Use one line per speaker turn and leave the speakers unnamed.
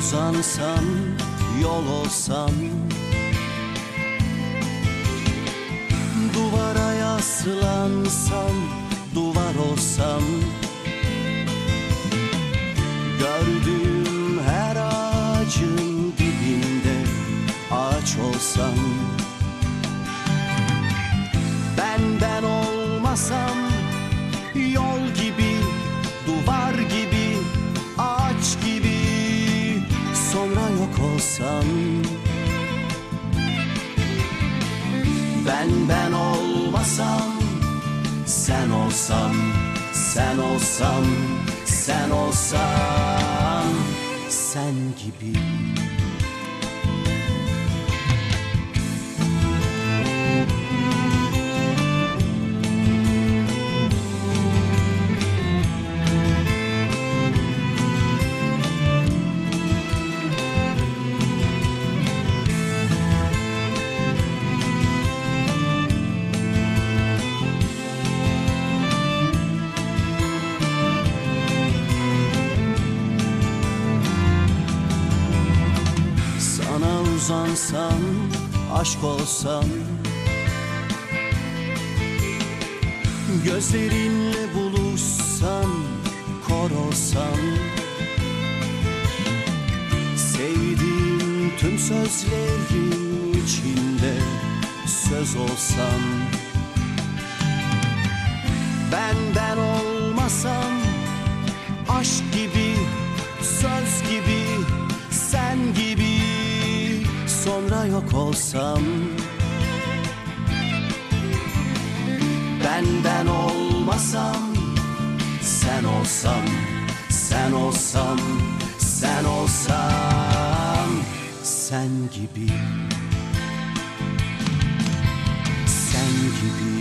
uzansam yol olsam. Duvara yaslansam duvar olsam. Gördüğüm her ağacın dibinde ağaç olsam olsam. Ben ben olmasam sen olsam sen olsam sen olsam sen gibi Sana uzansam aşk olsam. Gözlerinle buluşsam kor olsam. Sevdiğim tüm sözlerin içinde söz olsam. Ben ben olmasam aşk gibi yok olsam. Ben ben olmasam sen olsam sen olsam sen olsam sen gibi. Sen gibi